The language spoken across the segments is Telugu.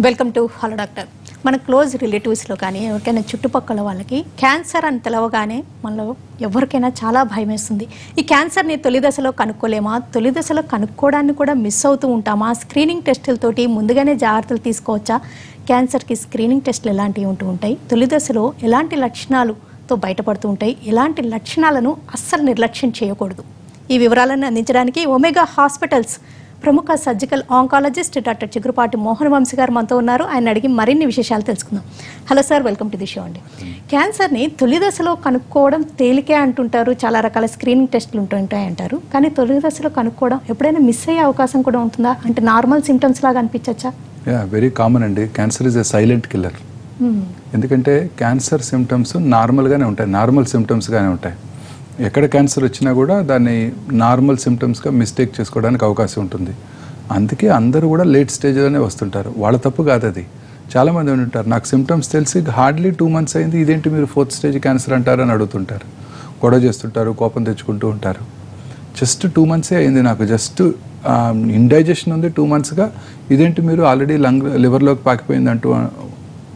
Welcome to hello doctor. మన క్లోజ్ రిలేటివ్స్లో కానీ ఎవరికైనా చుట్టుపక్కల వాళ్ళకి క్యాన్సర్ అని తెలవగానే మనలో ఎవరికైనా చాలా భయం వేస్తుంది. ఈ క్యాన్సర్ని తొలి దశలో కనుక్కోలేమా? తొలి దశలో కనుక్కోవడాన్ని కూడా మిస్ అవుతూ ఉంటామా? స్క్రీనింగ్ టెస్టులతోటి ముందుగానే జాగ్రత్తలు తీసుకోవచ్చా? క్యాన్సర్కి స్క్రీనింగ్ టెస్టులు ఎలాంటివి ఉంటూ ఉంటాయి? తొలి దశలో ఎలాంటి లక్షణాలుతో బయటపడుతూ ఉంటాయి? ఎలాంటి లక్షణాలను అస్సలు నిర్లక్ష్యం చేయకూడదు. ఈ వివరాలను అందించడానికి ఒమేగా హాస్పిటల్స్ ప్రముఖ surgical oncologist doctor Chigurupati Mohan Vamshi garu మనతో ఉన్నారు. ఆయన అడిగి మరిన్ని విశేషాలు తెలుసుకుందాం. Hello sir welcome to the show అండి. క్యాన్సర్ని తొలి దశలో కనుక్కోవడం తేలికే అంటుంటారు. చాలా రకాల స్క్రీనింగ్ టెస్టులు ఉంటుంటాయి అంటారు కానీ తొలి దశలో కనుక్కోవడం ఎప్పుడైనా మిస్ అయ్యే అవకాశం కూడా ఉంటుందా? అంటే నార్మల్ సిమ్టమ్స్ లాగా అనిపించచ్చా? వెరీ కామన్ అండి. Cancer is a silent killer ఎందుకంటే క్యాన్సర్ సిమ్టమ్స్ నార్మల్గానే ఉంటాయి. నార్మల్ సిమ్టమ్స్గానే ఉంటాయి. ఎక్కడ క్యాన్సర్ వచ్చినా కూడా దాన్ని నార్మల్ సిమ్టమ్స్గా మిస్టేక్ చేసుకోవడానికి అవకాశం ఉంటుంది. అందుకే అందరూ కూడా లేట్ స్టేజ్లోనే వస్తుంటారు. వాళ్ళ తప్పు కాదు అది. చాలామంది ఉంటారు నాకు సిమ్టమ్స్ తెలిసి హార్డ్లీ టూ మంత్స్ అయింది ఇదేంటి మీరు ఫోర్త్ స్టేజ్ క్యాన్సర్ అంటారు? అని అడుగుతుంటారు. గొడవ చేస్తుంటారు కోపం తెచ్చుకుంటూ ఉంటారు. జస్ట్ టూ మంత్సే అయింది నాకు. జస్ట్ ఇండైజెషన్ ఉంది టూ మంత్స్గా ఇదేంటి మీరు ఆల్రెడీ లంగ్ లివర్లోకి పాకిపోయింది అంటూ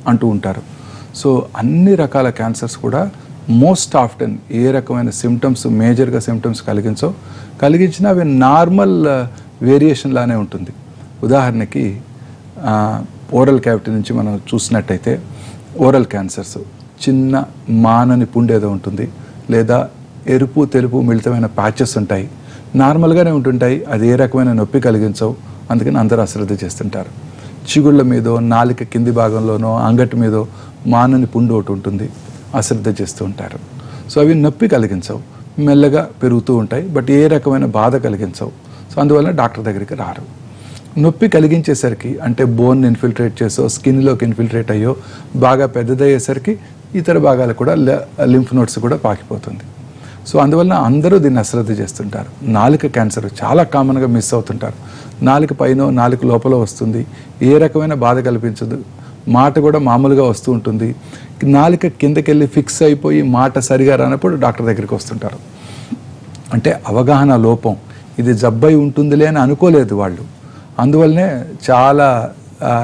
అంటూ ఉంటారు. సో అన్ని రకాల క్యాన్సర్స్ కూడా మోస్ట్ ఆఫ్టెన్ ఏ రకమైన సిమ్టమ్స్ మేజర్గా సిమ్టమ్స్ కలిగించో కలిగించినా అవి నార్మల్ వేరియేషన్ uh, లానే ఉంటుంది. ఉదాహరణకి ఓరల్ క్యావిటీ నుంచి మనం చూసినట్టయితే ఓరల్ క్యాన్సర్స్ చిన్న మానని పుండేదో ఉంటుంది లేదా ఎరుపు తెలుపు మిళితమైన ప్యాచెస్ ఉంటాయి. నార్మల్గానే ఉంటుంటాయి అది ఏ రకమైన నొప్పి కలిగించవు అందుకని అందరూ అశ్రద్ధ చేస్తుంటారు. చిగుళ్ళ మీదో నాలిక కింది భాగంలోనో అంగటి మీదో మానని పుండు ఒకటి ఉంటుంది. అశ్రద్ధ చేస్తూ ఉంటారు. సో అవి నొప్పి కలిగించవు. మెల్లగా పెరుగుతూ ఉంటాయి. బట్ ఏ రకమైన బాధ కలిగించవు. సో అందువల్ల డాక్టర్ దగ్గరికి రారు. నొప్పి కలిగించేసరికి అంటే బోన్ ఇన్ఫిల్ట్రేట్ చేసో స్కిన్లోకి ఇన్ఫిల్ట్రేట్ అయ్యో బాగా పెద్దదయ్యేసరికి ఇతర భాగాలు కూడా లింఫ్ నోట్స్ కూడా పాకిపోతుంది. సో అందువలన అందరూ దీన్ని అశ్రద్ధ చేస్తుంటారు. నాలుక క్యాన్సర్ చాలా కామన్గా మిస్ అవుతుంటారు. నాలుక పైన నాలుక లోపల వస్తుంది. ఏ రకమైన బాధ కల్పించదు. మాట కూడా మామూలుగా వస్తూ ఉంటుంది. నాలుక కిందకెళ్ళి ఫిక్స్ అయిపోయి మాట సరిగా రానప్పుడు డాక్టర్ దగ్గరికి వస్తుంటారు. అంటే అవగాహన లోపం. ఇది జబ్బై ఉంటుందిలే అని అనుకోలేదు వాళ్ళు. అందువల్లనే చాలా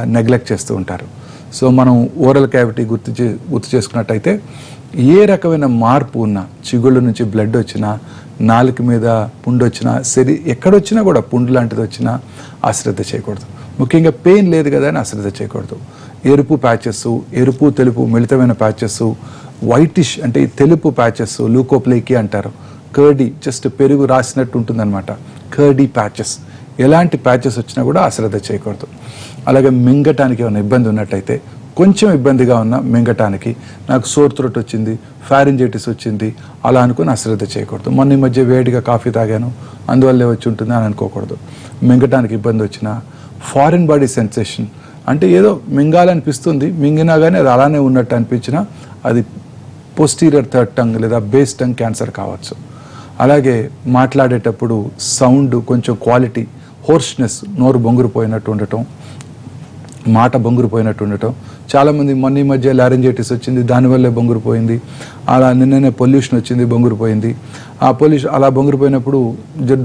నెగ్లెక్ట్ చేస్తూ ఉంటారు. సో మనం ఓరల్ క్యావిటీ గుర్తు చే గుర్తు చేసుకున్నట్టయితే ఏ రకమైన మార్పు ఉన్నా చిగుళ్ళ నుంచి బ్లడ్ వచ్చినా నాలుక మీద పుండు వచ్చినా శరీ ఎక్కడొచ్చినా కూడా పుండు లాంటిది వచ్చినా అశ్రద్ధ చేయకూడదు. ముఖ్యంగా పెయిన్ లేదు కదా అని అశ్రద్ధ చేయకూడదు. ఎరుపు ప్యాచెస్ ఎరుపు తెలుపు మిళితమైన ప్యాచెస్ వైటిష్ అంటే తెలుపు ప్యాచెస్ లూకోప్లేకి అంటారు. కర్డీ జస్ట్ పెరుగు రాసినట్టు ఉంటుందన్నమాట. కర్డీ ప్యాచెస్ ఎలాంటి ప్యాచెస్ వచ్చినా కూడా అశ్రద్ధ చేయకూడదు. అలాగే మింగటానికి ఏమైనా ఇబ్బంది ఉన్నట్టయితే కొంచెం ఇబ్బందిగా ఉన్న మింగటానికి నాకు సోర్ త్రోట్ వచ్చింది ఫ్యారింజైటిస్ వచ్చింది అలా అనుకుని అశ్రద్ధ చేయకూడదు. మొన్న ఈ మధ్య వేడిగా కాఫీ తాగాను అందువల్లే వచ్చి ఉంటుంది అని అనుకోకూడదు. మింగటానికి ఇబ్బంది వచ్చినా ఫారిన్ బాడీ సెన్సేషన్ అంటే ఏదో మింగాలనిపిస్తుంది మింగినా కానీ అది అలానే ఉన్నట్టు అనిపించినా అది పోస్టీరియర్ థర్డ్ టంగ్ లేదా బేస్ టంగ్ క్యాన్సర్ కావచ్చు. అలాగే మాట్లాడేటప్పుడు సౌండ్ కొంచెం క్వాలిటీ హోర్స్నెస్ నోరు బొంగురుపోయినట్టు ఉండటం మాట బొంగురుపోయినట్టు ఉండటం. చాలామంది మొన్న మధ్య లారెంజైటిస్ వచ్చింది దానివల్లే బొంగురుపోయింది. అలా నిన్ననే పొల్యూషన్ వచ్చింది బొంగురుపోయింది. ఆ పొల్యూషన్ అలా బొంగురుపోయినప్పుడు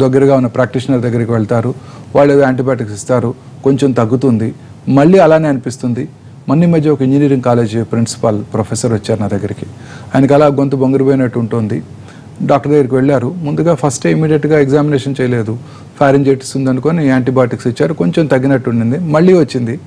దగ్గరగా ఉన్న ప్రాక్టీషనర్ దగ్గరికి వెళ్తారు. వాళ్ళు ఏదో యాంటీబయాటిక్స్ ఇస్తారు కొంచెం తగ్గుతుంది. మళ్ళీ అలానే అనిపిస్తుంది. మొన్న ఈ మధ్య ఒక ఇంజనీరింగ్ కాలేజ్ ప్రిన్సిపాల్ ప్రొఫెసర్ వచ్చారు నా దగ్గరికి. ఆయనకి అలా గొంతు బొంగురుపోయినట్టు ఉంటుంది. డాక్టర్ దగ్గరికి వెళ్ళారు. ముందుగా ఫస్ట్ ఇమీడియట్గా ఎగ్జామినేషన్ చేయలేదు. ఫారెంజైటిస్ ఉందనుకొని యాంటీబయాటిక్స్ ఇచ్చారు. కొంచెం తగ్గినట్టు ఉండింది. మళ్ళీ వచ్చింది.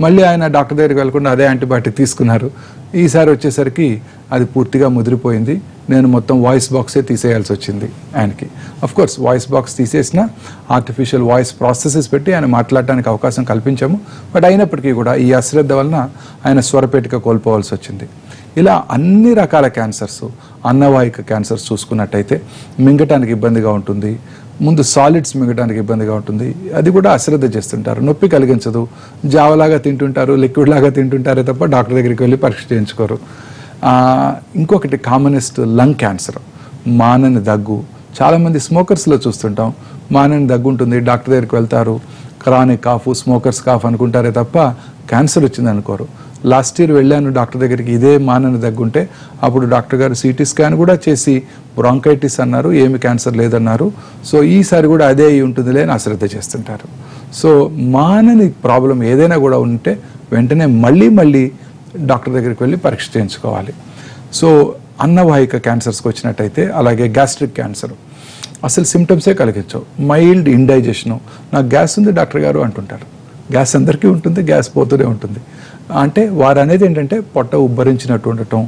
మళ్ళీ ఆయన డాక్టర్ దగ్గరికి వెళ్ళకుండా అదే యాంటీబయాటిక్ తీసుకున్నారు. ఈసారి వచ్చేసరికి అది పూర్తిగా ముదిరిపోయింది. నేను మొత్తం వాయిస్ బాక్సే తీసేయాల్సి వచ్చింది ఆయనకి. అఫ్ కోర్స్ వాయిస్ బాక్స్ తీసేసిన ఆర్టిఫిషియల్ వాయిస్ ప్రాసెసెస్ పెట్టి ఆయన మాట్లాడటానికి అవకాశం కల్పించాము. బట్ అయినప్పటికీ కూడా ఈ అశ్రద్ధ వలన ఆయన స్వరపేటిక కోల్పోవాల్సి వచ్చింది. ఇలా అన్ని రకాల క్యాన్సర్స్ అన్నవాహిక క్యాన్సర్స్ చూసుకున్నట్టయితే మింగటానికి ఇబ్బందిగా ఉంటుంది. ముందు సాలిడ్స్ మింగడానికి ఇబ్బందిగా ఉంటుంది. అది కూడా అశ్రద్ధ చేస్తుంటారు. నొప్పి కలిగించదు. జావలాగా తింటుంటారు లిక్విడ్ లాగా తింటుంటారే తప్ప డాక్టర్ దగ్గరికి వెళ్ళి పరీక్ష చేయించుకోరు. ఇంకొకటి కామనెస్ట్ లంగ్ క్యాన్సర్ మానని దగ్గు. చాలామంది స్మోకర్స్లో చూస్తుంటాం. మానని దగ్గు ఉంటుంది. డాక్టర్ దగ్గరికి వెళ్తారు. క్రానిక్ కాఫ్ స్మోకర్స్ కాఫ్ అనుకుంటారే తప్ప క్యాన్సర్ వచ్చింది అనుకోరు లాస్ట్ ఇయర్ వెళ్ళాను డాక్టర్ దగ్గరికి ఇదే మానని దగ్గుంటే అప్పుడు డాక్టర్ గారు సిటీ స్కాన్ కూడా చేసి బ్రాంకైటిస్ అన్నారు ఏమి క్యాన్సర్ లేదన్నారు. సో ఈసారి కూడా అదే అయి ఉంటుందిలే అని అశ్రద్ధ చేస్తుంటారు. సో మానని ప్రాబ్లం ఏదైనా కూడా ఉంటే వెంటనే మళ్ళీ మళ్ళీ డాక్టర్ దగ్గరికి వెళ్ళి పరీక్ష చేయించుకోవాలి. సో అన్నవాహిక క్యాన్సర్స్కి వచ్చినట్టయితే అలాగే గ్యాస్ట్రిక్ క్యాన్సర్ అసలు సిమ్టమ్సే కలిగించవు. మైల్డ్ ఇండైజెషను నాకు గ్యాస్ ఉంది డాక్టర్ గారు అంటుంటారు. గ్యాస్ అందరికీ ఉంటుంది గ్యాస్ పోతూనే ఉంటుంది. అంటే వారు అనేది ఏంటంటే పొట్ట ఉబ్బరించినట్టు ఉండటం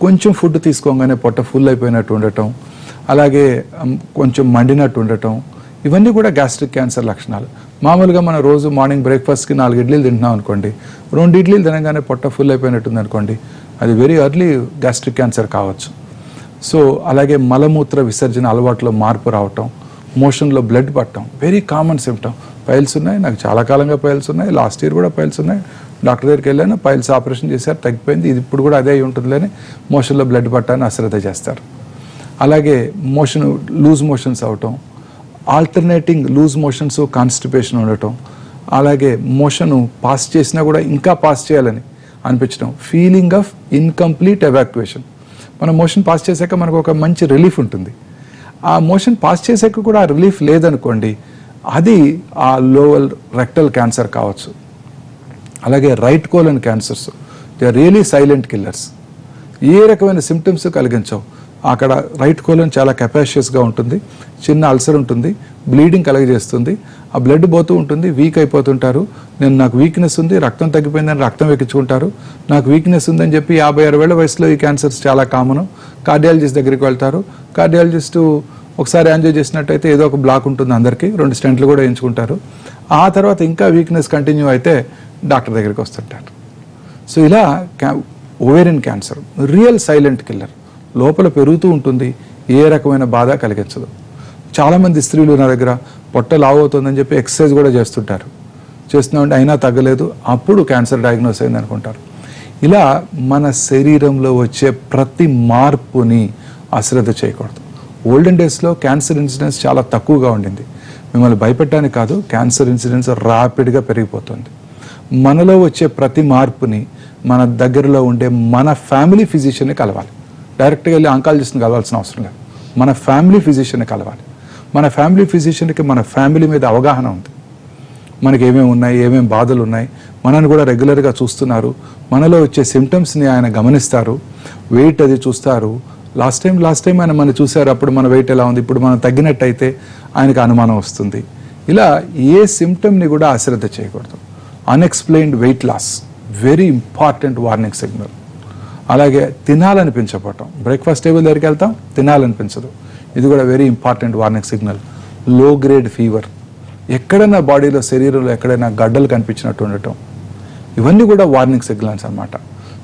కొంచెం ఫుడ్ తీసుకోగానే పొట్ట ఫుల్ అయిపోయినట్టు ఉండటం అలాగే కొంచెం మండినట్టు ఉండటం ఇవన్నీ కూడా గ్యాస్ట్రిక్ క్యాన్సర్ లక్షణాలు. మామూలుగా మనం రోజు మార్నింగ్ బ్రేక్ఫాస్ట్కి నాలుగు ఇడ్లీలు తింటున్నాం అనుకోండి రెండు ఇడ్లీలు తినగానే పొట్ట ఫుల్ అయిపోయినట్టుంది అనుకోండి అది వెరీ ఎర్లీ గ్యాస్ట్రిక్ క్యాన్సర్ కావచ్చు. సో అలాగే మలమూత్ర విసర్జన అలవాట్లో మార్పు రావటం మోషన్లో బ్లడ్ పట్టడం వెరీ కామన్ సిమ్టమ్ పైల్స్ ఉన్నాయి. నాకు చాలా కాలంగా పైల్స్ ఉన్నాయి. లాస్ట్ ఇయర్ కూడా పైల్స్ ఉన్నాయి. డాక్టర్ దగ్గరికి వెళ్ళాను. పైల్స్ ఆపరేషన్ చేశారు. తగ్గిపోయింది. ఇది ఇప్పుడు కూడా అదే అయి అని మోషన్లో బ్లడ్ పట్టాన్ని అశ్రద్ధ చేస్తారు. అలాగే మోషన్ లూజ్ మోషన్స్ అవటం ఆల్టర్నేటింగ్ లూజ్ మోషన్స్ కాన్స్టిపేషన్ ఉండటం అలాగే మోషన్ పాస్ చేసినా కూడా ఇంకా పాస్ చేయాలని అనిపించడం ఫీలింగ్ ఆఫ్ ఇన్కంప్లీట్ ఎవాక్యువేషన్ మనం మోషన్ పాస్ చేశాక మనకు ఒక మంచి రిలీఫ్ ఉంటుంది. ఆ మోషన్ పాస్ చేశాక కూడా ఆ రిలీఫ్ లేదనుకోండి అది ఆ లోవల్ రెక్టల్ క్యాన్సర్ కావచ్చు. అలాగే right colon cancers they are really silent killers ఏ రకమైన సిమ్టమ్స్ కలిగించవు. అక్కడ రైట్ కోలన్ చాలా కెపాషియస్గా ఉంటుంది. చిన్న అల్సర్ ఉంటుంది. బ్లీడింగ్ కలగజేస్తుంది. ఆ బ్లడ్ పోతూ ఉంటుంది. వీక్ అయిపోతుంటారు. నేను నాకు వీక్నెస్ ఉంది. రక్తం తగ్గిపోయిందని రక్తం ఎక్కించుకుంటారు. నాకు వీక్నెస్ ఉందని చెప్పి యాభై ఆరు వేల వయసులో ఈ క్యాన్సర్స్ చాలా కామన్ కార్డియాలజిస్ట్ దగ్గరికి వెళ్తారు. కార్డియాలజిస్టు ఒకసారి ఎంజాయ్ చేసినట్టయితే ఏదో ఒక బ్లాక్ ఉంటుంది అందరికీ రెండు స్టెంట్లు కూడా ఎంచుకుంటారు ఆ తర్వాత ఇంకా వీక్నెస్ కంటిన్యూ అయితే డాక్టర్ దగ్గరికి వస్తుంటారు. సో ఇలా క్యా ovarian cancer real silent killer లోపల పెరుగుతూ ఉంటుంది ఏ రకమైన బాధ కలిగించదు. చాలామంది స్త్రీలు నా దగ్గర పొట్ట లావు అవుతుందని చెప్పి ఎక్సర్సైజ్ కూడా చేస్తుంటారు. చేస్తున్నామంటే అయినా తగ్గలేదు అప్పుడు క్యాన్సర్ డయాగ్నోస్ అయింది అనుకుంటారు. ఇలా మన శరీరంలో వచ్చే ప్రతి మార్పుని అశ్రద్ధ చేయకూడదు. ఓల్డెన్ డేస్లో క్యాన్సర్ ఇన్సిడెన్స్ చాలా తక్కువగా ఉండింది. మిమ్మల్ని భయపెట్టడానికి కాదు క్యాన్సర్ ఇన్సిడెన్స్ ర్యాపిడ్గా పెరిగిపోతుంది. మనలో వచ్చే ప్రతి మార్పుని మన దగ్గరలో ఉండే మన ఫ్యామిలీ ఫిజిషియన్ని కలవాలి. డైరెక్ట్గా వెళ్ళి ఆంకాలజిస్ట్ని కలవాల్సిన అవసరం లేదు. మన ఫ్యామిలీ ఫిజిషియన్ని కలవాలి. మన ఫ్యామిలీ ఫిజిషియన్కి మన ఫ్యామిలీ మీద అవగాహన ఉంది. మనకి ఏమేమి ఉన్నాయి ఏమేమి బాధలు ఉన్నాయి మనని కూడా రెగ్యులర్గా చూస్తున్నారు. మనలో వచ్చే సిమ్టమ్స్ని ఆయన గమనిస్తారు. వెయిట్ అది చూస్తారు. లాస్ట్ టైం లాస్ట్ టైం ఆయన మనం చూశారు అప్పుడు మన వెయిట్ ఎలా ఉంది ఇప్పుడు మనం తగ్గినట్టయితే ఆయనకు అనుమానం వస్తుంది. ఇలా ఏ సిమ్టమ్ని కూడా అశ్రద్ధ చేయకూడదు. Unexplained weight loss very important warning signal అలాగే తినాలనిపించకపోవటం. బ్రేక్ఫాస్ట్ టేబుల్ దగ్గరికి వెళ్తాం తినాలనిపించదు. ఇది కూడా వెరీ ఇంపార్టెంట్ వార్నింగ్ సిగ్నల్లో గ్రేడ్ ఫీవర్ ఎక్కడైనా బాడీలో శరీరంలో ఎక్కడైనా గడ్డలు కనిపించినట్టు ఉండటం. ఇవన్నీ కూడా వార్నింగ్ సిగ్నల్స్ అన్నమాట.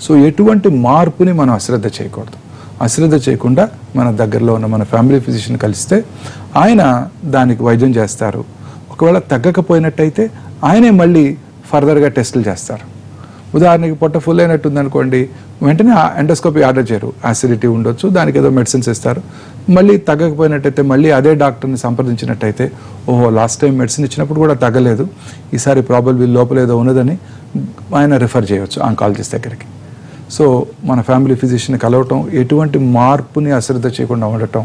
సో ఎటువంటి మార్పుని మనం అశ్రద్ధ చేయకూడదు. అశ్రద్ధ చేయకుండా మన దగ్గరలో ఉన్న మన ఫ్యామిలీ ఫిజిషియన్ కలిస్తే ఆయన దానికి వైద్యం చేస్తారు. ఒకవేళ తగ్గకపోయినట్టయితే ఆయనే మళ్ళీ ఫర్దర్గా టెస్టులు చేస్తారు. ఉదాహరణకి పొట్ట ఫుల్ అయినట్టుంది అనుకోండి వెంటనే ఎండోస్కోపీ ఆర్డర్ చేయరు. యాసిడిటీ ఉండొచ్చు దానికి ఏదో మెడిసిన్స్ ఇస్తారు. మళ్ళీ తగ్గకపోయినట్టయితే మళ్ళీ అదే డాక్టర్ని సంప్రదించినట్టయితే ఓహో లాస్ట్ టైం మెడిసిన్ ఇచ్చినప్పుడు కూడా తగ్గలేదు. ఈసారి ప్రాబల్ లోపల ఏదో ఉన్నదని ఆయన రిఫర్ చేయవచ్చు ఆంకాలజిస్ట్ దగ్గరికి. సో మన ఫ్యామిలీ ఫిజిషియన్ కలవటం ఎటువంటి మార్పుని అశ్రద్ధ చేయకుండా ఉండటం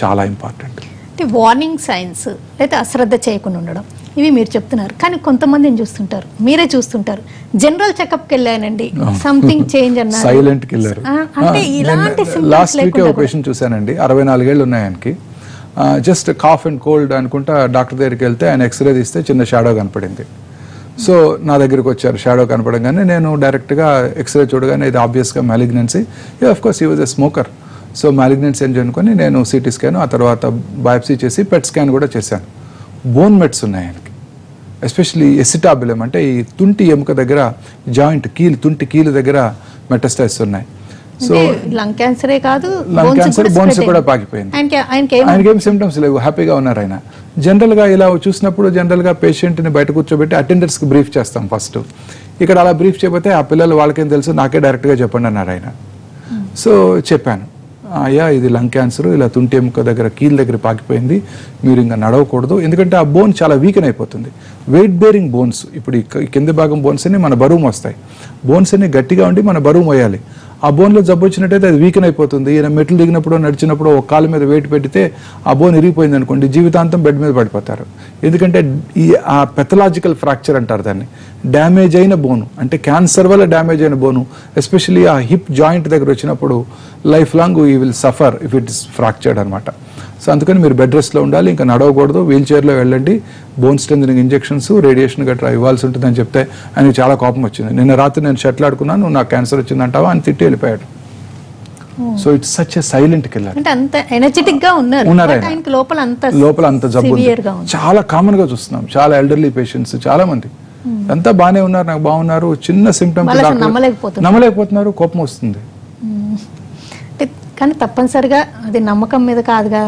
చాలా ఇంపార్టెంట్. అంటే వార్నింగ్ సైన్స్ లేదా అశ్రద్ధ చేయకుండా ఉండడం ఇవి మీరు చెప్తున్నారు. కానీ కొంతమందిని చూస్తుంటారు మీరే చూస్తుంటారు. జనరల్ చెకప్కి వెళ్ళానండి. సంథింగ్ చేంజ్ అన్నారు. సైలెంట్ కిల్లర్ అంటే ఇలాంటి లాస్ట్ వీకే ఒక పేషెంట్ చూశానండి. అరవై నాలుగేళ్ళు ఉన్నాయి ఆయనకి. జస్ట్ కాఫ్ అండ్ కోల్డ్ అనుకుంటా డాక్టర్ దగ్గరికి వెళ్తే ఆయన ఎక్స్రే తీస్తే చిన్న షాడో కనపడింది. సో నా దగ్గరికి వచ్చారు. షాడో కనపడంగానే నేను డైరెక్ట్గా ఎక్స్రే చూడగానే ఇది ఆబ్వియస్గా malignancy of course he was a smoker so malignancy అని అనుకొని నేను సిటీ స్కాన్ ఆ తర్వాత బయాప్సీ చేసి పెట్ స్కాన్ కూడా చేశాను. బోన్ మెట్స్ ఉన్నాయి ఆయనకి. ఎస్పెషలీ ఎసిటాబిలం అంటే ఈ తుంటి ఎముక దగ్గర జాయింట్ కీలు తుంటి కీలు దగ్గర మెటస్టైస్ ఉన్నాయి. సో లంగ్ క్యాన్సరే కాదు లంగ్ క్యాన్సర్ కూడా బోన్స్ కూడా. పాకిపోయింది. ఆయనకి ఏం సిమ్టమ్స్ లేవు. హ్యాపీగా ఉన్నారు ఆయన. జనరల్గా ఇలా చూసినప్పుడు జనరల్గా పేషెంట్ని బయట కూర్చోబెట్టి అటెండర్స్కి బ్రీఫ్ చేస్తాం ఫస్ట్ ఇక్కడ అలా బ్రీఫ్ చేయకపోతే ఆ పిల్లలు వాళ్ళకేం తెలుసు? నాకే డైరెక్ట్గా చెప్పండి అన్నారు ఆయన. సో చెప్పాను. అయ్యా ఇది లంగ్ క్యాన్సర్ ఇలా తుంటి ఎముక దగ్గర కీల్ దగ్గర పాకిపోయింది. మీరు ఇంకా నడవకూడదు. ఎందుకంటే ఆ బోన్ చాలా వీకెన్ అయిపోతుంది. వెయిట్ బేరింగ్ బోన్స్ ఇప్పుడు ఈ కింద భాగం బోన్స్ అన్ని మన బరువు మోస్తాయి. బోన్స్ అన్ని గట్టిగా ఉండి మన బరువు మోయాలి. ఆ బోన్లో జబ్బు వచ్చినట్టయితే అది వీకెన్ అయిపోతుంది. ఈయన మెట్లు దిగినప్పుడు నడిచినప్పుడు ఒక కాలు మీద వెయిట్ పెడితే ఆ బోన్ ఇరిగిపోయింది అనుకోండి జీవితాంతం బెడ్ మీద పడిపోతారు. ఎందుకంటే ఈ ఆ పెథలాజికల్ ఫ్రాక్చర్ అంటారు దాన్ని. డ్యామేజ్ అయిన బోను అంటే క్యాన్సర్ వల్ల డ్యామేజ్ అయిన బోను ఎస్పెషల్లీ ఆ హిప్ జాయింట్ దగ్గర వచ్చినప్పుడు life long he will suffer if it is fractured అనమాట సో అందుకని మీరు బెడ్ రెస్ట్లో ఉండాలి ఇంకా నడవకూడదు వీల్ చైర్లో వెళ్ళండి బోన్ స్ట్రెంథనింగ్ ఇంజెక్షన్స్ రేడియేషన్ గట్రా ఇవ్వాల్సి ఉంటుందని చెప్తే ఆయనకి చాలా కోపం వచ్చింది. నిన్న రాత్రి నేను షట్లు ఆడుకున్నాను నువ్వు నాకు క్యాన్సర్ వచ్చిందంటావా అని తిట్టి వెళ్ళిపోయాడు. So it's such a silent killer అంటే అంత ఎనర్జెటిక్గా ఉన్నారు. ఉన్నారు లోపల అంత లోపల అంత జబ్బు చాలా కామన్గా చూస్తున్నాం. చాలా ఎల్డర్లీ పేషెంట్స్ చాలా మంది. అంతా బాగానే ఉన్నారు నాకు బాగున్నారు చిన్న సిమ్టమ్స్ అసలు నమ్మలేకపోతున్నారు. కోపం వస్తుంది. అంటే కానీ తప్పనిసరిగా అది నమ్మకం మీద కాదుగా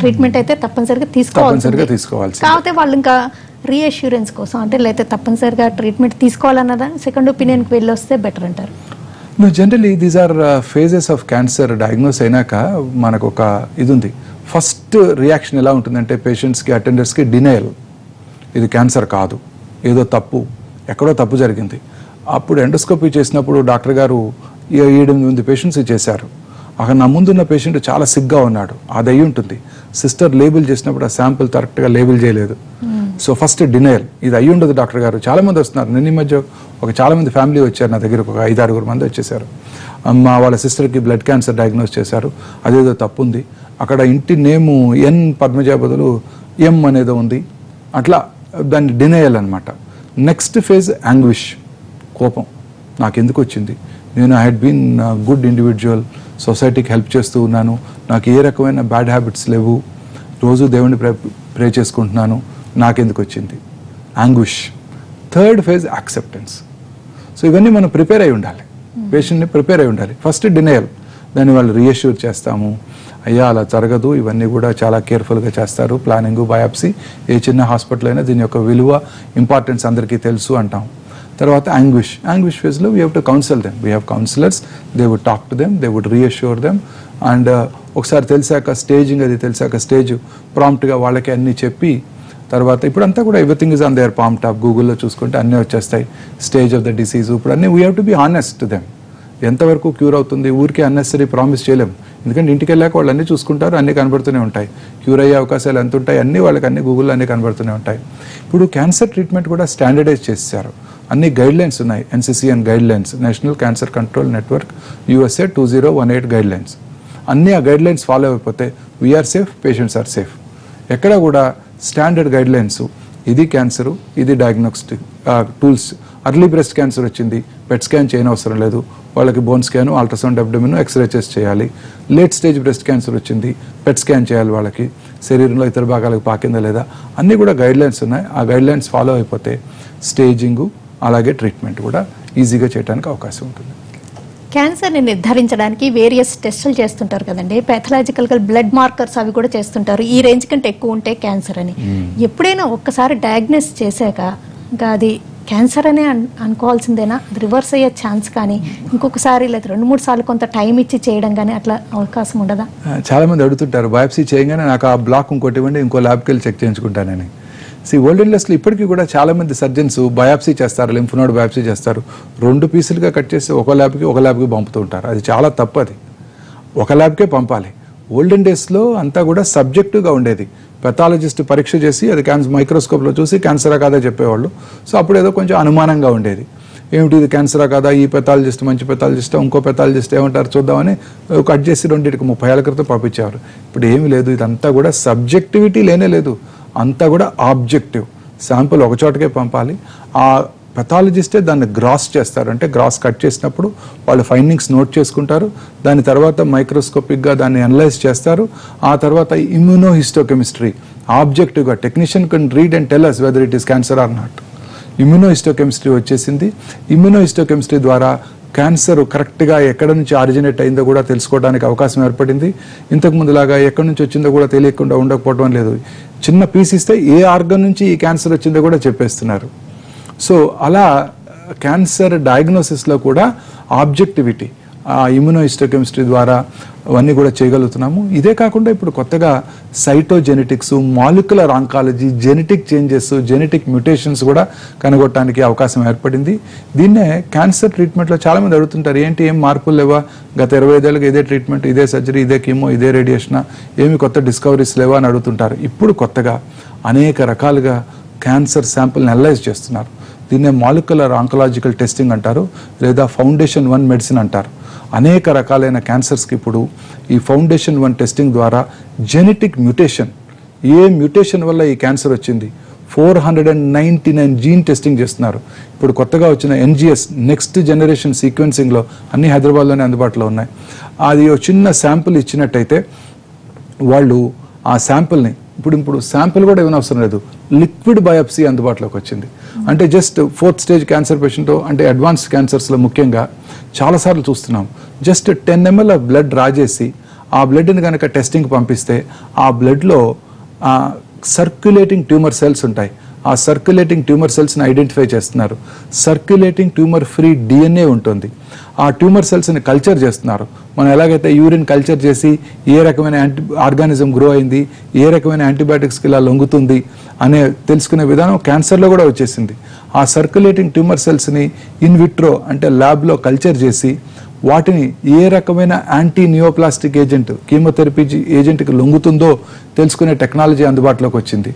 ట్రీట్మెంట్ అయితే తప్పనిసరిగా తీసుకోవాలి తీసుకోవాల్సిందే. కాకపోతే వాళ్ళు ఇంకా రీఅష్యూరెన్స్ కోసం అంటే లేకపోతే తప్పనిసరిగా ట్రీట్మెంట్ తీసుకోవాలన్నదా సెకండ్ ఒపీనియన్కి వెళ్ళి వస్తే బెటర్ అంటారు నువ్వు generally these are phases of cancer diagnose అయినాక మనకు ఒక ఇది ఉంది ఫస్ట్ రియాక్షన్ ఎలా ఉంటుందంటే పేషెంట్స్కి అటెండర్స్కి డినయల్ ఇది క్యాన్సర్ కాదు ఏదో తప్పు ఎక్కడో తప్పు జరిగింది అప్పుడు ఎండోస్కోపీ చేసినప్పుడు డాక్టర్ గారు ఏడెనిమిది మంది పేషెంట్స్ చేశారు అక్కడ నా ముందున్న పేషెంట్ చాలా సిగ్గా ఉన్నాడు. అది అయి ఉంటుంది. సిస్టర్ లేబుల్ చేసినప్పుడు ఆ శాంపుల్ కరెక్ట్గా లేబుల్ చేయలేదు. సో ఫస్ట్ డినయల్ ఇది అయ్యి ఉండదు డాక్టర్ గారు. చాలా మంది వస్తున్నారు. నిన్న ఈ మధ్య ఒక చాలా మంది ఫ్యామిలీ వచ్చారు నా దగ్గరకు ఒక ఐదు ఆరుగురు మంది వచ్చేసారు మా వాళ్ళ సిస్టర్కి బ్లడ్ క్యాన్సర్ డయాగ్నోస్ చేశారు. అదేదో తప్పు ఉంది అక్కడ ఇంటి నేము ఎన్ పద్మజ బదులు ఎం అనేదో ఉంది. అట్లా దాన్ని డినయల్ అనమాట నెక్స్ట్ ఫేజ్ యాంగ్విష్ కోపం. నాకు ఎందుకు వచ్చింది? నేను I had been good individual సొసైటీకి హెల్ప్ చేస్తూ ఉన్నాను. నాకు ఏ రకమైన బ్యాడ్ హ్యాబిట్స్ లేవు. రోజు దేవుడిని ప్రే ప్రే చేసుకుంటున్నాను. నాకెందుకు వచ్చింది? Anguish third phase acceptance so ఇవన్నీ మనం ప్రిపేర్ అయి ఉండాలి. పేషెంట్ని ప్రిపేర్ అయి ఉండాలి. ఫస్ట్ డినయల్ దాన్ని వాళ్ళు రీఅష్యూర్ చేస్తాము. అయ్యా అలా జరగదు. ఇవన్నీ కూడా చాలా కేర్ఫుల్గా చేస్తారు. ప్లానింగ్ బయాప్సీ ఏ చిన్న హాస్పిటల్ అయినా దీని యొక్క విలువ ఇంపార్టెన్స్ అందరికీ తెలుసు అంటాం. తర్వాత యాంగ్విష్ యాంగ్విష్ ఫేజ్లో we have to counsel them we have counsellors they would talk to them they would reassure them and ఒకసారి తెలిసాక స్టేజింగ్ అది తెలిసాక స్టేజ్ ప్రాంప్ట్గా వాళ్ళకి అన్నీ చెప్పి తర్వాత ఇప్పుడంతా కూడా everything is on their palm top గూగుల్లో చూసుకుంటే అన్నీ వచ్చేస్తాయి. స్టేజ్ ఆఫ్ ద డిసీజ్ ఇప్పుడు అన్నీ we have to be honest them ఎంతవరకు క్యూర్ అవుతుంది? ఊరికే అన్నెసరీ ప్రామిస్ చేయలేం. ఎందుకంటే ఇంటికి వెళ్ళాక వాళ్ళు అన్నీ చూసుకుంటారు అన్నీ కనబడుతూనే ఉంటాయి. క్యూర్ అయ్యే అవకాశాలు ఎంత ఉంటాయి? అన్నీ వాళ్ళకి అన్ని గూగుల్లో అన్నీ కనబడుతూనే ఉంటాయి. ఇప్పుడు క్యాన్సర్ ట్రీట్మెంట్ కూడా స్టాండర్డైజ్ చేశారు అన్ని గైడ్ లైన్స్ ఉన్నాయి NCCN guidelines national cancer control network USA two zero one eight guidelines అన్ని ఆ గైడ్ లైన్స్ ఫాలో అయిపోతే we are safe patients are safe ఎక్కడ కూడా స్టాండర్డ్ గైడ్ లైన్స్ ఇది క్యాన్సరు ఇది diagnostic tools early breast cancer వచ్చింది పెట్ స్కాన్ చేయని అవసరం లేదు. వాళ్ళకి bone scan ultrasound abdomen x-ray చేసి చేయాలి. లేట్ స్టేజ్ బ్రెస్ట్ క్యాన్సర్ వచ్చింది పెట్ స్కాన్ చేయాలి వాళ్ళకి. శరీరంలో ఇతర భాగాలకు పాకిందా లేదా? అన్నీ కూడా గైడ్ లైన్స్ ఉన్నాయి. ఆ గైడ్ లైన్స్ ఫాలో అయిపోతే స్టేజింగు అలాగే ట్రీట్మెంట్ కూడా ఈజీగా చేయడానికి అవకాశం ఉంటుంది. క్యాన్సర్ని నిర్ధారించడానికి వేరియస్ టెస్టులు చేస్తుంటారు కదండి. పెథలాజికల్ బ్లడ్ మార్కర్స్ అవి కూడా చేస్తుంటారు. ఈ రేంజ్ కంటే ఎక్కువ ఉంటే క్యాన్సర్ అని. ఎప్పుడైనా ఒక్కసారి డయాగ్నోస్ చేశాక ఇంకా అది క్యాన్సర్ అనే అన్- అనుకోవాల్సిందేనా? అది రివర్స్ అయ్యే ఛాన్స్ కానీ ఇంకొకసారి లేదా రెండు మూడు సార్లు కొంత టైం ఇచ్చి చేయడం కానీ అట్లా అవకాశం ఉండదా? ఆ, చాలా మంది అడుగుతుంటారు బయాప్సీ చేయగానే నాకు ఆ బ్లాక్ ఇంకోటి ఇవ్వండి ఇంకో ల్యాబ్కి వెళ్ళి చెక్ చేయించుకుంటానని. సి ఓల్డెన్ లెస్లో ఇప్పటికీ కూడా చాలా మంది సర్జన్స్ బయాప్సీ చేస్తారు లింఫ్నోడ్ బయాప్సీ చేస్తారు. రెండు పీసులుగా కట్ చేసి ఒక ల్యాబ్కి ఒక ల్యాబ్కి పంపుతూ ఉంటారు. అది చాలా తప్పు అది. ఒక ల్యాబ్కే పంపాలి. ఓల్డెన్ డేస్లో అంతా కూడా సబ్జెక్టివ్గా ఉండేది. పెథాలజిస్ట్ పరీక్ష చేసి అది క్యాన్సర్ మైక్రోస్కోప్లో చూసి క్యాన్సరా కాదా చెప్పేవాళ్ళు. సో అప్పుడు ఏదో కొంచెం అనుమానంగా ఉండేది. ఏమిటి ఇది క్యాన్సరా కాదా? ఈ పెథాలజిస్ట్ మంచి పెథాలజిస్ట్ ఇంకో పెథాలజిస్ట్ ఏమంటారు? చూద్దామని కట్ చేసి రెండింటికి ముప్పై ఏళ్ళ క్రితం పంపించేవారు. ఇప్పుడు ఏమీ లేదు. ఇదంతా కూడా సబ్జెక్టివిటీ లేనే లేదు. అంతా కూడా ఆబ్జెక్టివ్. శాంపుల్ ఒక చోటకే పంపాలి. ఆ పెథాలజిస్టే దాన్ని గ్రాస్ చేస్తారు. అంటే గ్రాస్ కట్ చేసినప్పుడు వాళ్ళు ఫైండింగ్స్ నోట్ చేసుకుంటారు. దాని తర్వాత మైక్రోస్కోపిక్గా దాన్ని అనలైజ్ చేస్తారు. ఆ తర్వాత immunohistochemistry. ఆబ్జెక్టివ్గా technician can read and tell us whether it is cancer or not immunohistochemistry వచ్చేసింది. ఇమ్యూనోహిస్టోకెమిస్ట్రీ ద్వారా క్యాన్సర్ కరెక్ట్గా ఎక్కడ నుంచి ఆరిజినేట్ అయిందో కూడా తెలుసుకోవడానికి అవకాశం ఏర్పడింది. ఇంతకు ముందులాగా ఎక్కడి నుంచి వచ్చిందో కూడా తెలియకుండా ఉండకపోవడం లేదు. చిన్న పీస్ ఇస్తే ఏ ఆర్గన్ నుంచి ఈ క్యాన్సర్ వచ్చిందో కూడా చెప్పేస్తున్నారు. సో అలా క్యాన్సర్ డయాగ్నోసిస్లో కూడా ఆబ్జెక్టివిటీ ఆ ఇమ్యునోహిస్టోకెమిస్ట్రీ ద్వారా అవన్నీ కూడా చేయగలుగుతున్నాము. ఇదే కాకుండా ఇప్పుడు కొత్తగా cytogenetics molecular oncology genetic changes genetic mutations కూడా కనుగొట్టడానికి అవకాశం ఏర్పడింది. దీన్నే క్యాన్సర్ ట్రీట్మెంట్లో చాలామంది అడుగుతుంటారు ఏంటి ఏం మార్పులు లేవా? గత ఇరవై ఐదేళ్ళకి ఇదే ట్రీట్మెంట్ ఇదే సర్జరీ ఇదే కీమో ఇదే రేడియేషన్? ఏమి కొత్త డిస్కవరీస్ లేవా? అని అడుగుతుంటారు. ఇప్పుడు కొత్తగా అనేక రకాలుగా క్యాన్సర్ శాంపుల్ని అనలైజ్ చేస్తున్నారు. దీన్నే మాలిక్యులర్ ఆంకలాజికల్ టెస్టింగ్ అంటారు లేదా ఫౌండేషన్ వన్ మెడిసిన్ అంటారు. అనేక రకాలైన క్యాన్సర్స్కి ఇప్పుడు ఈ ఫౌండేషన్ వన్ టెస్టింగ్ ద్వారా జెనెటిక్ మ్యూటేషన్ ఏ మ్యూటేషన్ వల్ల ఈ క్యాన్సర్ వచ్చింది? Four hundred and ninety nine gene testing చేస్తున్నారు. ఇప్పుడు కొత్తగా వచ్చిన ఎన్జిఎస్ నెక్స్ట్ జనరేషన్ సీక్వెన్సింగ్లో అన్ని హైదరాబాద్లోనే అందుబాటులో ఉన్నాయి. అది ఒక చిన్న శాంపుల్ ఇచ్చినట్టయితే వాళ్ళు ఆ శాంపుల్ని ఇప్పుడు ఇప్పుడు శాంపుల్ కూడా ఏమైనా అవసరం లేదు లిక్విడ్ బయాప్సీ అందుబాటులోకి వచ్చింది. అంటే just fourth stage cancer patient అంటే అడ్వాన్స్ క్యాన్సర్స్లో ముఖ్యంగా చాలాసార్లు చూస్తున్నాం. Just ten ml of blood రాజేసి ఆ బ్లడ్ని కనుక టెస్టింగ్ పంపిస్తే ఆ బ్లడ్లో సర్క్యులేటింగ్ ట్యూమర్ సెల్స్ ఉంటాయి. ఆ సర్క్యులేటింగ్ ట్యూమర్ సెల్స్ని ఐడెంటిఫై చేస్తున్నారు. సర్క్యులేటింగ్ ట్యూమర్ ఫ్రీ డిఎన్ఏ ఉంటుంది. ఆ ట్యూమర్ సెల్స్ని కల్చర్ చేస్తున్నారు. మనం ఎలాగైతే యూరిన్ కల్చర్ చేసి ఏ రకమైన యాంటీ ఆర్గానిజం గ్రో అయింది ఏ రకమైన యాంటీబయాటిక్స్కి ఇలా లొంగుతుంది అనే తెలుసుకునే విధానం క్యాన్సర్లో కూడా వచ్చేసింది. ఆ సర్క్యులేటింగ్ ట్యూమర్ సెల్స్ని ఇన్ విట్రో అంటే ల్యాబ్లో కల్చర్ చేసి వాటిని ఏ రకమైన యాంటీ నియోప్లాస్టిక్ ఏజెంట్ కీమోథెరపీ ఏజెంట్కి లొంగుతుందో తెలుసుకునే టెక్నాలజీ అందుబాటులోకి వచ్చింది.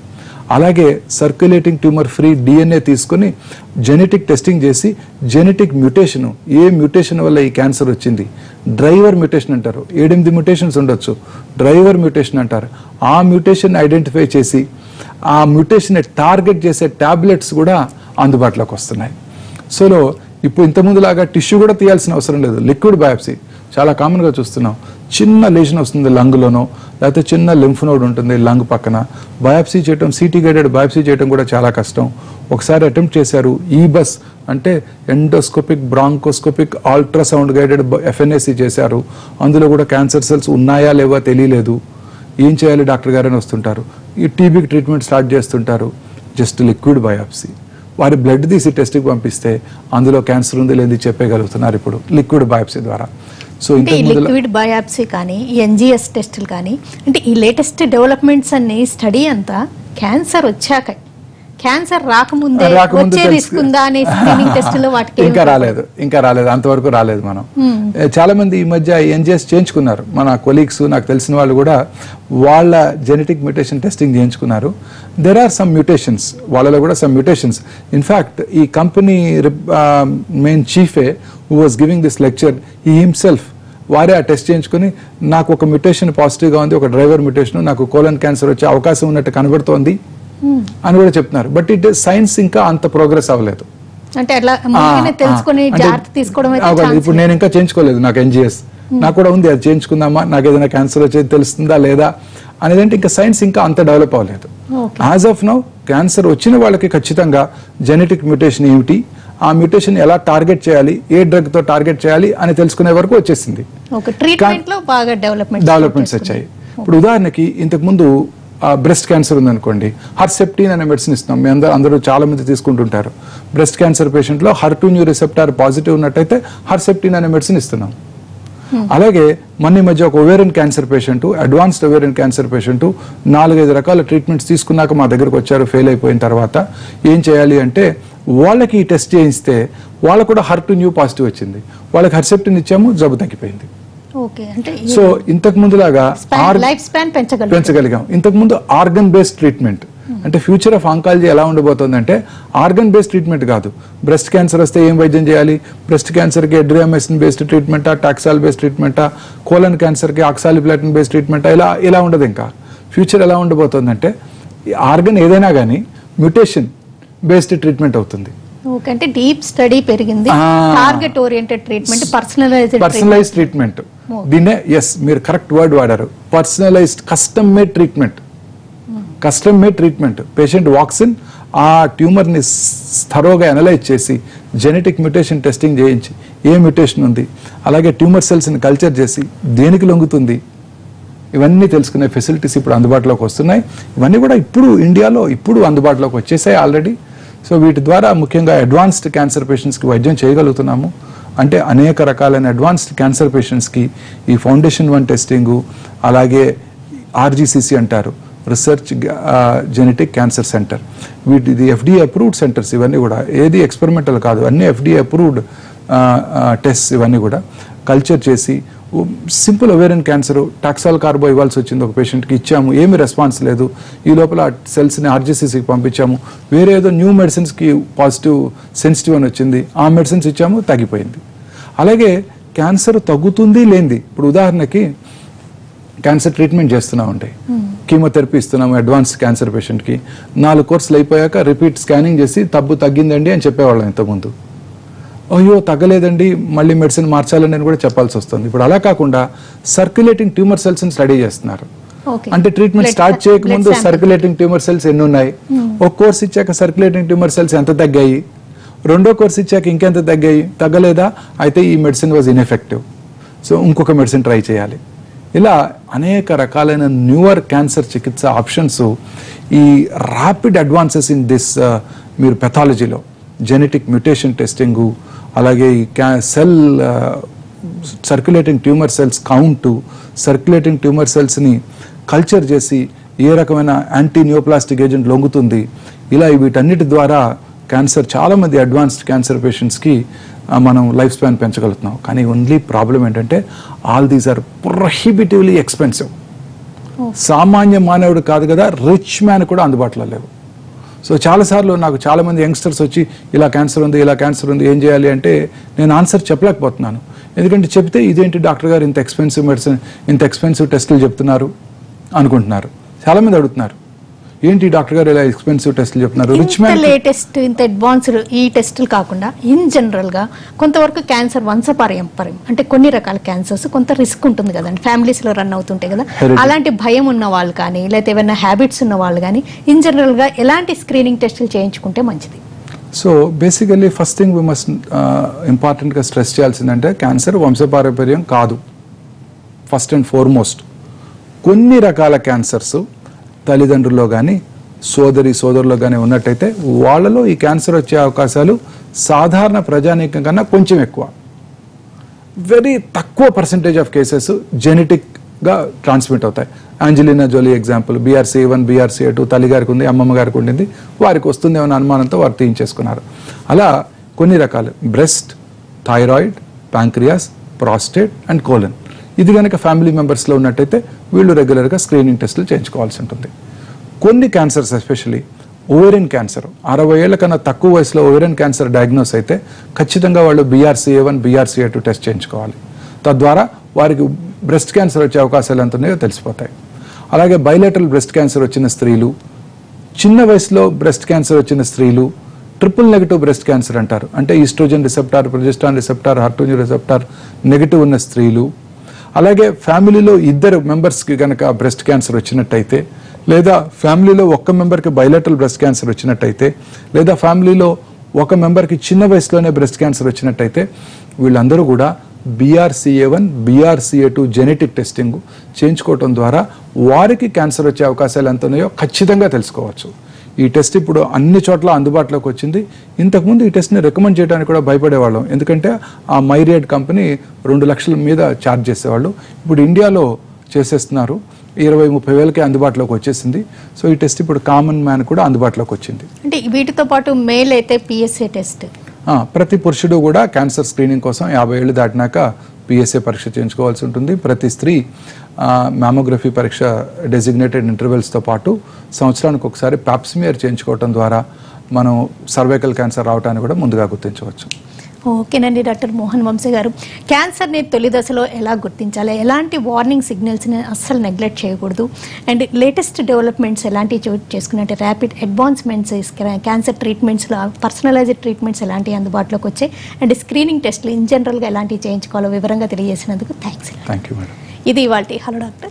అలాగే సర్క్యులేటింగ్ ట్యూమర్ ఫ్రీ డిఎన్ఏ తీసుకొని జెనెటిక్ టెస్టింగ్ చేసి జెనెటిక్ మ్యూటేషన్ ఏ మ్యూటేషన్ వల్ల ఈ క్యాన్సర్ వచ్చింది? డ్రైవర్ మ్యూటేషన్ అంటారు. ఏడెనిమిది మ్యూటేషన్స్ ఉండొచ్చు. డ్రైవర్ మ్యూటేషన్ అంటారు. ఆ మ్యూటేషన్ ఐడెంటిఫై చేసి ఆ మ్యూటేషన్ టార్గెట్ చేసే టాబ్లెట్స్ కూడా అందుబాటులోకి వస్తున్నాయి. సోలో ఇప్పుడు ఇంతకుముందులాగా టిష్యూ కూడా తీయాల్సిన అవసరం లేదు. లిక్విడ్ బయాప్సీ చాలా కామన్గా చూస్తున్నాం. చిన్న లేషన్ వస్తుంది లంగ్లోనో లేకపోతే చిన్న లింఫ్ నోడ్ ఉంటుంది లంగ్ పక్కన. బయాప్సీ చేయటం సిటీ గైడెడ్ బయాప్సీ చేయటం కూడా చాలా కష్టం. ఒకసారి అటెంప్ట్ చేశారు ఈ బస్ అంటే endoscopic bronchoscopic ultrasound guided FNAC చేశారు. అందులో కూడా క్యాన్సర్ సెల్స్ ఉన్నాయా లేవా తెలియలేదు. ఏం చేయాలి డాక్టర్ గారని వస్తుంటారు. ఈ టీబీకి ట్రీట్మెంట్ స్టార్ట్ చేస్తుంటారు. జస్ట్ లిక్విడ్ బయాప్సీ వారి బ్లడ్ తీసి టెస్ట్కి పంపిస్తే అందులో క్యాన్సర్ ఉంది లేని చెప్పగలుగుతున్నారు ఇప్పుడు లిక్విడ్ బయాప్సీ ద్వారా. సో ముందు లిక్విడ్ బయాప్సీ కానీ ఎన్జిఎస్ టెస్టులు కానీ అంటే ఈ లేటెస్ట్ డెవలప్మెంట్స్ అన్ని స్టడీ అంతా క్యాన్సర్ వచ్చాక క్యాన్సర్ రాకముందే వచ్చే. రిస్క్ ఉందా అనే స్క్రీనింగ్ టెస్టులు వాటికి ఇంకా రాలేదు ఇంకా రాలేదు అంతవరకు రాలేదు మనం. చాలా మంది ఈ మధ్య ఎన్జిఎస్ చేయించుకున్నారు. మన కొలీగ్స్ నాకు తెలిసిన వాళ్ళు కూడా వాళ్ళ జెనెటిక్ మ్యూటేషన్ టెస్టింగ్ చేయించుకున్నారు. దెర్ ఆర్ సమ్ మ్యూటేషన్స్ వాళ్ళలో కూడా సమ్ మ్యూటేషన్స్ ఇన్ఫాక్ట్ ఈ company main చీఫే who was giving this lecture he himself వారే ఆ టెస్ట్ చేయించుకుని నాకు ఒక మ్యూటేషన్ పాజిటివ్గా ఉంది ఒక డ్రైవర్ మ్యూటేషన్ నాకు కోలన్ క్యాన్సర్ వచ్చే అవకాశం ఉన్నట్టు కనబడుతోంది అని కూడా చెప్తున్నారు. బట్ ఇట్ సైన్స్ ఇంకా అంత ప్రోగ్రెస్ అవ్వలేదు. అంటే ఇప్పుడు నేను ఇంకా చేయించుకోలేదు నాకు ఎన్జిఎస్ నాకు కూడా ఉంది అది చేయించుకుందామా నాకు ఏదైనా క్యాన్సర్ వచ్చేది తెలుస్తుందా లేదా అనేది అంటే ఇంకా సైన్స్ ఇంకా అంత డెవలప్ అవ్వలేదు. యాజ్ ఆఫ్ నౌ క్యాన్సర్ వచ్చిన వాళ్ళకి ఖచ్చితంగా జెనెటిక్ మ్యూటేషన్ ఏమిటి ఆ మ్యూటేషన్ ఎలా టార్గెట్ చేయాలి ఏ డ్రగ్తో టార్గెట్ చేయాలి అని తెలుసుకునే వరకు వచ్చేసింది. డెవలప్మెంట్స్ వచ్చాయి. ఇప్పుడు ఉదాహరణకి ఇంతకు ముందు బ్రెస్ట్ క్యాన్సర్ ఉందనుకోండి హర్సెప్టిన్ అనే మెడిసిన్ ఇస్తున్నాం. మీ అందరూ అందరూ చాలా మంది తీసుకుంటుంటారు. Breast cancer పేషెంట్లో HER two neu receptor positive ఉన్నట్టయితే హర్సెప్టిన్ అనే మెడిసిన్ ఇస్తున్నాం. అలాగే మన ఈ మధ్య ఒక ovarian cancer patient advanced ovarian cancer patient నాలుగైదు రకాల ట్రీట్మెంట్స్ తీసుకున్నాక మా దగ్గరకు వచ్చారు ఫెయిల్ అయిపోయిన తర్వాత. ఏం చేయాలి అంటే వాళ్ళకి ఈ టెస్ట్ చేయిస్తే వాళ్ళకు కూడా హర్ టు న్యూ పాజిటివ్ వచ్చింది. వాళ్ళకి హర్సెప్టిన్ ఇచ్చాము జబ్బు తగ్గిపోయింది. సో ఇంతకు ముందులాగా పెంచగలిగాం. ఇంతకు ముందు ఆర్గన్ బేస్డ్ ట్రీట్మెంట్ అంటే ఫ్యూచర్ ఆఫ్ ఆంకాలజీ ఎలా ఉండబోతోందంటే ఆర్గన్ బేస్డ్ ట్రీట్మెంట్ కాదు. బ్రెస్ట్ క్యాన్సర్ వస్తే ఏం వైద్యం చేయాలి? బ్రెస్ట్ క్యాన్సర్కి ఎడ్రియామెసిన్ బేస్డ్ ట్రీట్మెంటా టాక్సాల్ బేస్డ్ ట్రీట్మెంటా కోలన్ క్యాన్సర్కి ఆక్సాలిప్లాటిన్ బేస్డ్ ట్రీట్మెంటా ఇలా ఇలా ఉండదు ఇంకా. ఫ్యూచర్ ఎలా ఉండబోతోందంటే ఆర్గన్ ఏదైనా కానీ మ్యూటేషన్ బేస్డ్ ట్రీట్మెంట్ అవుతుంది. అంటే డీప్ స్టడీ పెరిగింది. Target oriented treatment personalised personalise treatment. దీన్నే ఎస్ మీరు కరెక్ట్ వర్డ్ వాడారు. Personalised custom made treatment. Custom made treatment. Patient vaccine ఆ ట్యూమర్ని థరోగా అనలైజ్ చేసి జెనెటిక్ మ్యూటేషన్ టెస్టింగ్ చేయించి ఏ మ్యూటేషన్ ఉంది? అలాగే ట్యూమర్ సెల్స్ని కల్చర్ చేసి దేనికి లొంగుతుంది? ఇవన్నీ తెలుసుకునే ఫెసిలిటీస్ ఇప్పుడు అందుబాటులోకి వస్తున్నాయి. ఇవన్నీ కూడా ఇప్పుడు ఇండియాలో ఇప్పుడు అందుబాటులోకి వచ్చేసాయి ఆల్రెడీ. సో వీటి ద్వారా ముఖ్యంగా అడ్వాన్స్డ్ క్యాన్సర్ పేషెంట్స్కి వైద్యం చేయగలుగుతున్నాము. అంటే అనేక రకాలైన అడ్వాన్స్డ్ క్యాన్సర్ పేషెంట్స్కి ఈ ఫౌండేషన్ వన్ టెస్టింగ్ అలాగే ఆర్జీసీసీ అంటారు. రీసెర్చ్ జెనెటిక్ క్యాన్సర్ సెంటర్ వీటి ఇది ఎఫ్డీఏ అప్రూవ్డ్ సెంటర్స్ ఇవన్నీ కూడా. ఏది ఎక్స్పెరిమెంటల్ కాదు అన్ని ఎఫ్డీఏ అప్రూవ్డ్ టెస్ట్ ఇవన్నీ కూడా. కల్చర్ చేసి simple ovarian cancer Taxol carbo ఇవ్వాల్సి వచ్చింది ఒక పేషెంట్కి ఇచ్చాము ఏమి రెస్పాన్స్ లేదు. ఈ లోపల సెల్స్ని ఆర్జీసీసీకి పంపించాము. వేరే ఏదో న్యూ మెడిసిన్స్కి పాజిటివ్ సెన్సిటివ్ అని వచ్చింది. ఆ మెడిసిన్స్ ఇచ్చాము తగ్గిపోయింది. అలాగే క్యాన్సర్ తగ్గుతుంది లేనిది. ఇప్పుడు ఉదాహరణకి క్యాన్సర్ ట్రీట్మెంట్ చేస్తున్నాం ఉంటాయి కీమోథెరపీ ఇస్తున్నాము అడ్వాన్స్ క్యాన్సర్ పేషెంట్కి నాలుగు కోర్సులు అయిపోయాక రిపీట్ స్కానింగ్ చేసి తబ్బు తగ్గిందండి అని చెప్పేవాళ్ళం ఇంతకుముందు. అయ్యో తగ్గలేదండి మళ్ళీ మెడిసిన్ మార్చాలని అని కూడా చెప్పాల్సి వస్తుంది. ఇప్పుడు అలా కాకుండా సర్క్యులేటింగ్ ట్యూమర్ సెల్స్ స్టడీ చేస్తున్నారు. అంటే ట్రీట్మెంట్ స్టార్ట్ చేయకముందు. సర్క్యులేటింగ్ ట్యూమర్ సెల్స్ ఎన్ని ఉన్నాయి? ఒక కోర్స్ ఇచ్చాక సర్క్యులేటింగ్ ట్యూమర్ సెల్స్ ఎంత తగ్గాయి? రెండో కోర్స్ ఇచ్చాక ఇంకెంత తగ్గాయి? తగ్గలేదా? అయితే ఈ మెడిసిన్ వాజ్ ఇన్ఎఫెక్టివ్ సో ఇంకొక మెడిసిన్ ట్రై చేయాలి. ఇలా అనేక రకాలైన న్యూవర్ క్యాన్సర్ చికిత్స ఆప్షన్స్ ఈ ర్యాపిడ్ అడ్వాన్సెస్ ఇన్ దిస్ మీరు పెథాలజీలో జెనెటిక్ మ్యూటేషన్ టెస్టింగు అలాగే ఈ క్యా cell circulating tumour cells count circulating tumour సెల్స్ని culture చేసి ఏ రకమైన యాంటీ న్యూప్లాస్టిక్ ఏజెంట్ లొంగుతుంది. ఇలా వీటన్నిటి ద్వారా క్యాన్సర్ చాలామంది అడ్వాన్స్డ్ క్యాన్సర్ పేషెంట్స్కి మనం లైఫ్ స్పాన్ పెంచగలుగుతున్నాం. కానీ ఓన్లీ ప్రాబ్లం ఏంటంటే all these are prohibitively expensive సామాన్య మానవుడు కాదు కదా రిచ్ మ్యాన్ కూడా అందుబాటులో లేవు. సో చాలాసార్లు నాకు చాలామంది యంగ్స్టర్స్ వచ్చి ఇలా క్యాన్సర్ ఉంది ఇలా క్యాన్సర్ ఉంది ఏం చేయాలి? అంటే నేను ఆన్సర్ చెప్పలేకపోతున్నాను. ఎందుకంటే చెప్తే ఇదేంటి డాక్టర్ గారు ఇంత ఎక్స్పెన్సివ్ మెడిసిన్ ఇంత ఎక్స్పెన్సివ్ టెస్టులు చెప్తున్నారు అనుకుంటున్నారు. చాలామంది అడుగుతున్నారు. ఏంటి డాక్టర్ గారు ఇలా ఎక్స్పెన్సివ్ టెస్టులు చెప్తున్నారు? రిచ్ మ్యాన్ లేటెస్ట్ ఇంత అడ్వాన్స్డ్ ఈ టెస్టులు కాకుండా ఇన్ జనరల్గా కొంతవరకు క్యాన్సర్ వంశపారంపర్యం అంటే కొన్ని రకాల క్యాన్సర్స్ కొంత రిస్క్ ఉంటుంది కదండి. ఫ్యామిలీస్లో రన్ అవుతుంటాయి కదా. అలాంటి భయం ఉన్న వాళ్ళు కానీ లేకపోతే ఏమైనా హ్యాబిట్స్ ఉన్న వాళ్ళు కానీ ఇన్ జనరల్గా ఎలాంటి స్క్రీనింగ్ టెస్టులు చేయించుకుంటే మంచిది? So basically first thing we must ఇంపార్టెంట్గా స్ట్రెస్ చేయాల్సిందంటే క్యాన్సర్ వంశపారంపర్యం కాదు. ఫస్ట్ అండ్ ఫార్మోస్ట్ కొన్ని రకాల క్యాన్సర్స్ తల్లిదండ్రుల్లో కానీ సోదరి సోదరులో కానీ ఉన్నట్టయితే వాళ్ళలో ఈ క్యాన్సర్ వచ్చే అవకాశాలు సాధారణ ప్రజానీకం కన్నా కొంచెం ఎక్కువ. వెరీ తక్కువ పర్సంటేజ్ ఆఫ్ కేసెస్ జెనెటిక్గా ట్రాన్స్మిట్ అవుతాయి. Angelina Jolie example BRC one BRC two తల్లి గారికి ఉంది అమ్మమ్మ గారికి ఉండింది వారికి వస్తుంది అనే అనుమానంతో వారు తీయించేసుకున్నారు. అలా కొన్ని రకాలు. Breast thyroid pancreas prostate and colon ఇది కనుక ఫ్యామిలీ మెంబర్స్లో ఉన్నట్టయితే వీళ్ళు రెగ్యులర్గా స్క్రీనింగ్ టెస్టులు చేయించుకోవాల్సి ఉంటుంది. కొన్ని క్యాన్సర్స్ ఎస్పెషలీ ఓవెరిన్ క్యాన్సర్ అరవై ఏళ్ళ కన్నా తక్కువ వయసులో ఓవెరిన్ క్యాన్సర్ డయాగ్నోస్ అయితే ఖచ్చితంగా వాళ్ళు BRCA one BRCA two test చేయించుకోవాలి. తద్వారా వారికి బ్రెస్ట్ క్యాన్సర్ వచ్చే అవకాశాలు ఎంత ఉన్నాయో తెలిసిపోతాయి. అలాగే బైలేటరల్ బ్రెస్ట్ క్యాన్సర్ వచ్చిన స్త్రీలు చిన్న వయసులో బ్రెస్ట్ క్యాన్సర్ వచ్చిన స్త్రీలు ట్రిపుల్ నెగిటివ్ బ్రెస్ట్ క్యాన్సర్ అంటారు. అంటే ఈస్ట్రోజన్ రిసెప్టార్ ప్రొజెస్టాన్ రిసెప్టార్ హార్టోజన్ రిసెప్టార్ నెగిటివ్ ఉన్న స్త్రీలు అలాగే ఫ్యామిలీలో ఇద్దరు మెంబర్స్కి కనుక బ్రెస్ట్ క్యాన్సర్ వచ్చినట్టయితే లేదా ఫ్యామిలీలో ఒక్క మెంబర్కి బయలటల్ బ్రెస్ట్ క్యాన్సర్ వచ్చినట్టయితే లేదా ఫ్యామిలీలో ఒక మెంబర్కి చిన్న వయసులోనే బ్రెస్ట్ క్యాన్సర్ వచ్చినట్టయితే వీళ్ళందరూ కూడా BRCA one BRCA two genetic testing చేయించుకోవటం ద్వారా వారికి క్యాన్సర్ వచ్చే అవకాశాలు ఎంత ఉన్నాయో ఖచ్చితంగా తెలుసుకోవచ్చు. ఈ టెస్ట్ ఇప్పుడు అన్ని చోట్ల అందుబాటులోకి వచ్చింది. ఇంతకుముందు ఈ టెస్ట్ని రికమెండ్ చేయడానికి కూడా భయపడేవాళ్ళం. ఎందుకంటే ఆ మైరియడ్ కంపెనీ రెండు లక్షల మీద ఛార్జ్ చేసేవాళ్ళు. ఇప్పుడు ఇండియాలో చేసేస్తున్నారు. ఇరవై ముప్పై వేలకి అందుబాటులోకి వచ్చేసింది. సో ఈ టెస్ట్ ఇప్పుడు కామన్ మ్యాన్ కూడా అందుబాటులోకి వచ్చింది. అంటే వీటితో పాటు మేల్ అయితే పిఎస్ఏ టెస్ట్. ప్రతి పురుషుడు కూడా క్యాన్సర్ స్క్రీనింగ్ కోసం యాభై ఏళ్ళు దాటినాక పిఎస్ఏ పరీక్ష చేయించుకోవాల్సి ఉంటుంది. ప్రతి స్త్రీ మ్యామోగ్రఫీ పరీక్ష డెసిగ్నేటెడ్ ఇంటర్వెల్స్తో పాటు సంవత్సరానికి ఒకసారి ప్యాప్స్మియర్ చేయించుకోవటం ద్వారా మనం సర్వైకల్ క్యాన్సర్ రావటాన్ని కూడా ముందుగా గుర్తించవచ్చు. ఓకేనండి డాక్టర్ మోహన్ వంశీ గారు. క్యాన్సర్ని తొలి దశలో ఎలా గుర్తించాలి? ఎలాంటి వార్నింగ్ సిగ్నల్స్ని అస్సలు నెగ్లెక్ట్ చేయకూడదు? అండ్ లేటెస్ట్ డెవలప్మెంట్స్ ఎలాంటివి చోటు చేసుకున్నట్టు? ర్యాపిడ్ అడ్వాన్స్మెంట్స్ క్యాన్సర్ ట్రీట్మెంట్స్లో పర్సనలైజ్డ్ ట్రీట్మెంట్స్ ఎలాంటివి అందుబాటులోకి వచ్చాయి? అండ్ స్క్రీనింగ్ టెస్ట్లు ఇన్ జనరల్గా ఎలాంటివి చేయించుకోవాలో వివరంగా తెలియజేసినందుకు థ్యాంక్స్ థ్యాంక్ యూ మేడం. ఇది ఇవాళ హలో డాక్టర్.